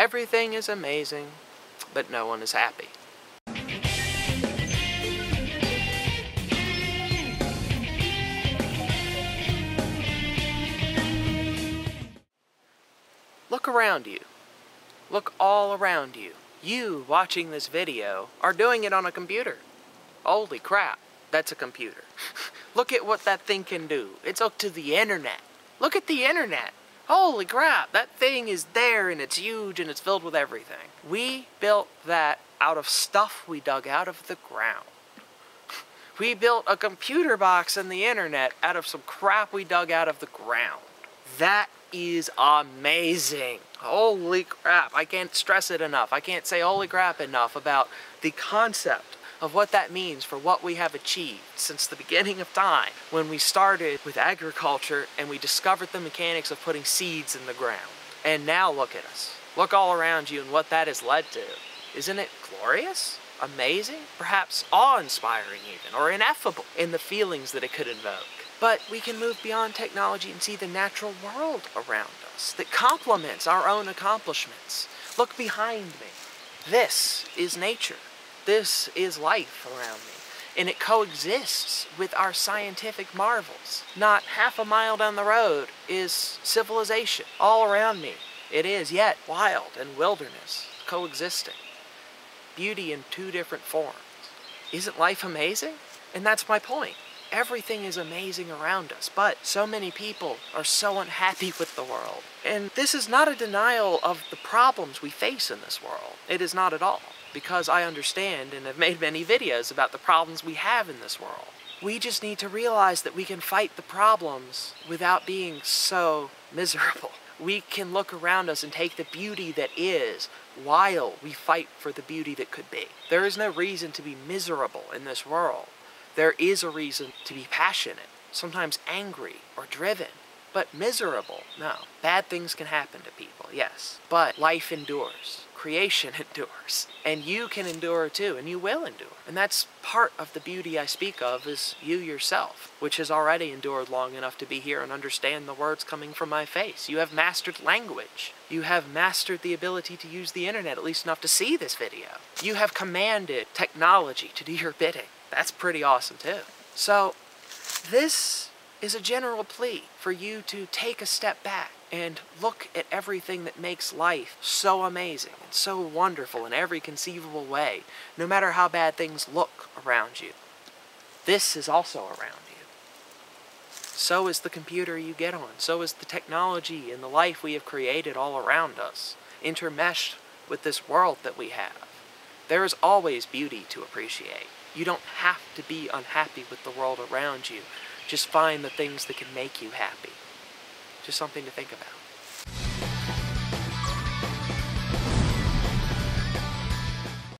Everything is amazing, but no one is happy. Look around you. Look all around you. You watching this video are doing it on a computer. Holy crap, that's a computer. Look at what that thing can do. It's hooked to the internet. Look at the internet. Holy crap, that thing is there and it's huge and it's filled with everything. We built that out of stuff we dug out of the ground. We built a computer box and the internet out of some crap we dug out of the ground. That is amazing. Holy crap. I can't stress it enough. I can't say holy crap enough about the concept of what that means for what we have achieved since the beginning of time when we started with agriculture and we discovered the mechanics of putting seeds in the ground. And now look at us. Look all around you and what that has led to. Isn't it glorious? Amazing? Perhaps awe-inspiring even, or ineffable in the feelings that it could invoke. But we can move beyond technology and see the natural world around us that complements our own accomplishments. Look behind me. This is nature. This is life around me. And it coexists with our scientific marvels. Not half a mile down the road is civilization. All around me, it is yet wild and wilderness coexisting. Beauty in two different forms. Isn't life amazing? And that's my point everything is amazing around us, but so many people are so unhappy with the world. And this is not a denial of the problems we face in this world. It is not at all, because I understand and have made many videos about the problems we have in this world. We just need to realize that we can fight the problems without being so miserable. We can look around us and take the beauty that is while we fight for the beauty that could be. There is no reason to be miserable in this world. There is a reason to be passionate, sometimes angry or driven, but miserable, no. Bad things can happen to people, yes. But life endures. Creation endures. And you can endure too, and you will endure. And that's part of the beauty I speak of is you yourself, which has already endured long enough to be here and understand the words coming from my face. You have mastered language. You have mastered the ability to use the internet at least enough to see this video. You have commanded technology to do your bidding. That's pretty awesome too. So this is a general plea for you to take a step back and look at everything that makes life so amazing and so wonderful in every conceivable way, no matter how bad things look around you. This is also around you. So is the computer you get on. So is the technology and the life we have created all around us, intermeshed with this world that we have. There is always beauty to appreciate. You don't have to be unhappy with the world around you. Just find the things that can make you happy. Just something to think about.